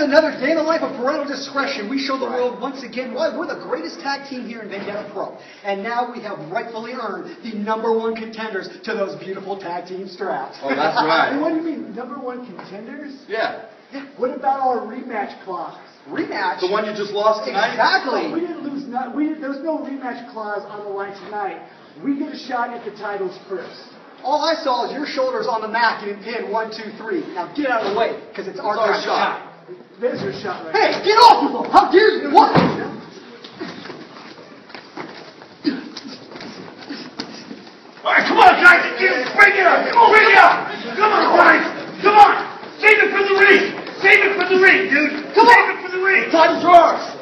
another day in the life of parental discretion. We show the world once again why we're the greatest tag team here in Vendetta Pro. And now we have rightfully earned the number one contenders to those beautiful tag team straps. Oh, that's right. what do you mean, number one contenders? Yeah. What about our rematch clause? Rematch. The one you just lost tonight? Exactly. Oh. We didn't lose. Not, we, there's no rematch clause on the line tonight. We get a shot at the titles first. All I saw is your shoulders on the mat getting pinned one, two, three. Now get out of the way, because it's our It's our shot. There's your shot right Hey, get off of him! How dare you? What? All right, come on, guys! Bring it up! Come on, bring it up! Come on, guys! Come on! Save it for the ring! Save it for the ring, dude! Come on! Save it for the ring! Time's yours!